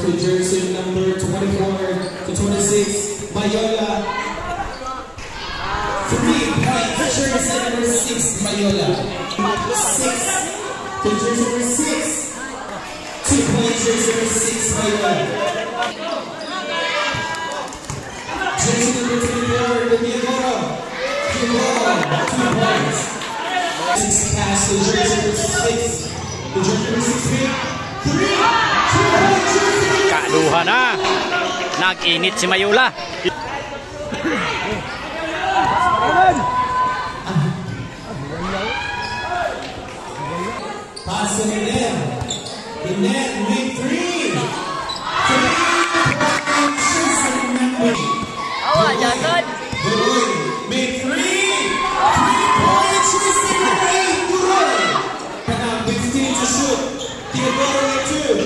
to jersey number 24 to 26, Mayola. Three points, jersey number 6, Mayola. Six to jersey number 6. Two points, jersey number 6, Mayola. Jersey number 24, Diego. Diego, two points. Six pass to jersey number 6. The jersey number 6 pick. Three, two points, Luhana, na. Nag-init si Mayula. Pass to Miner. Miner with three. Three. Three. Three. three. Three points to the center. Now 15 to shoot. Three. Three. Three. Three.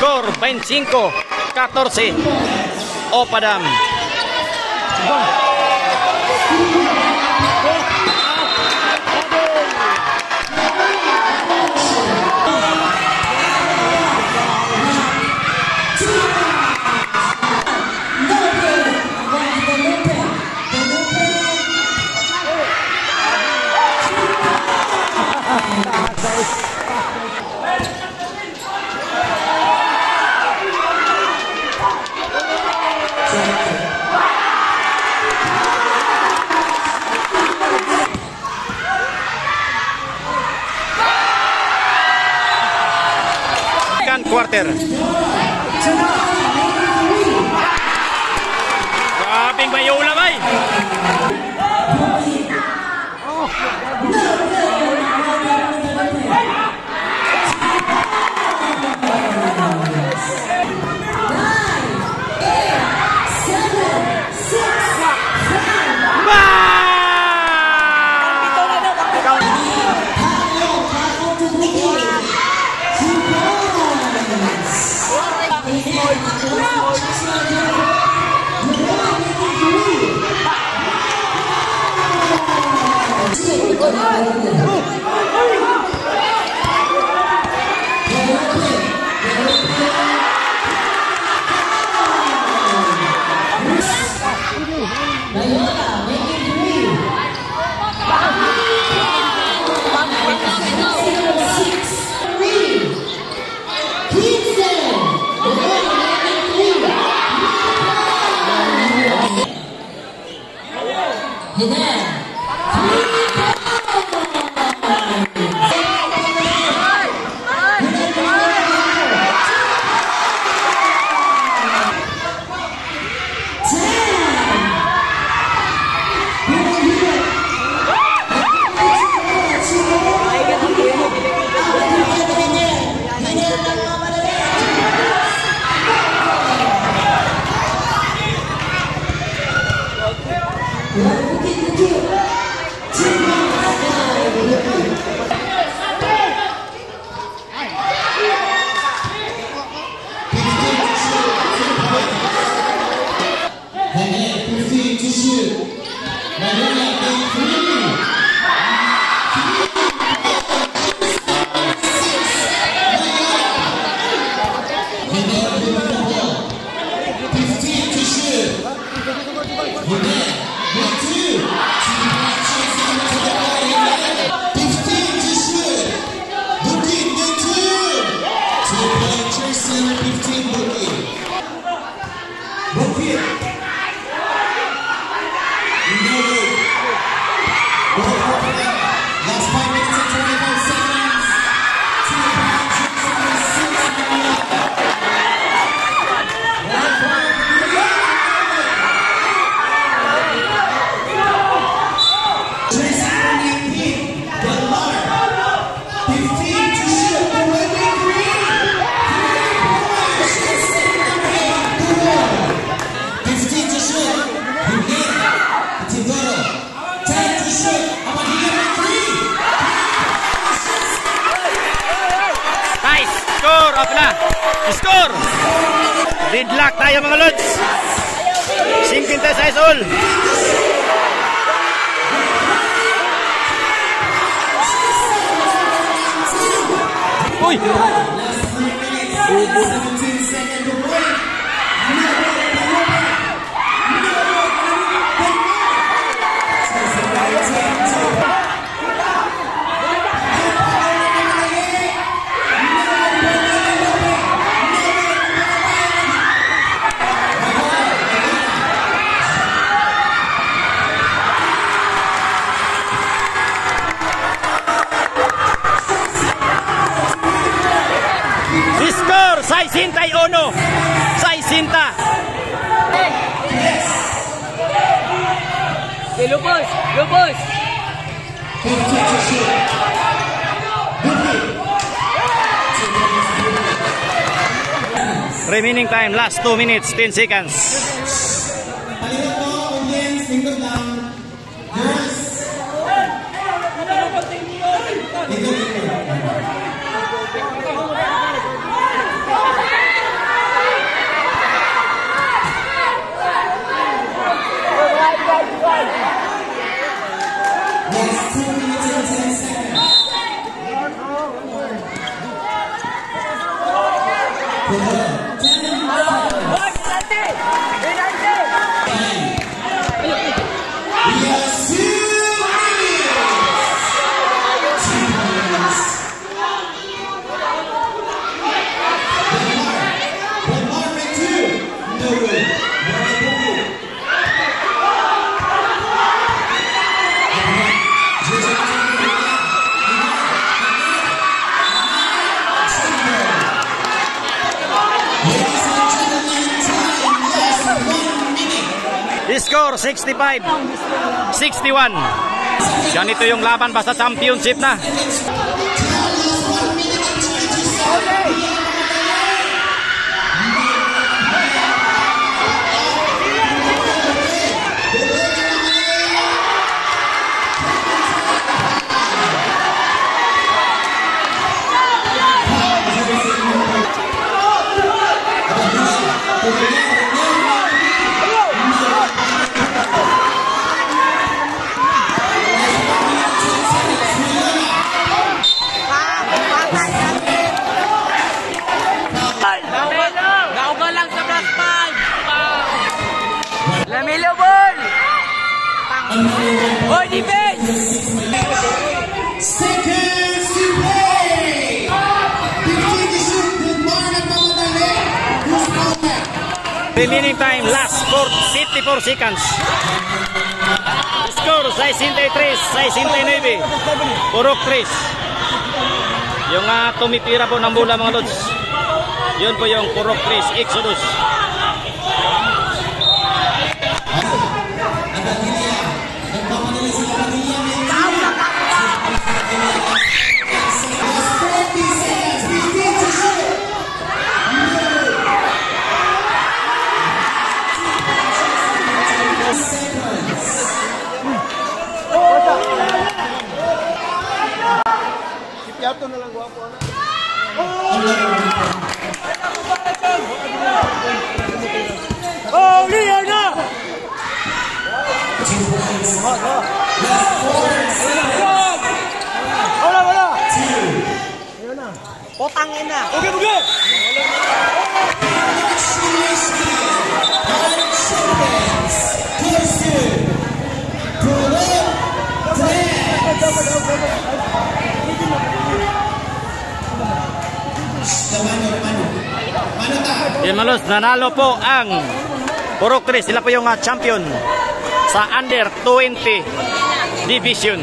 Score 25 14 Opadam quarter. Grabing Mayula bay 次週、まもなく Deadlock tayo mga lods. 56 all. Uy! Score! 61! 60! Okay, lupos! Lupos! Remaining time, last 2 minutes, 10 seconds. Paliwan mo, audience, lingkod lang. Girls. Score 65 61 Ganito yung laban. Basta championship na Remaining time, last 4, 54 seconds. Score 63 69 Purok 3 Yung uh, tumitira po ng bola mga lods. Yun po yung Purok 3 Exodus Wala, wala! Potang ina! Okay, okay! Mga lods, nanalo po ang Purok 3 Sila po yung uh, champion sa under 20 division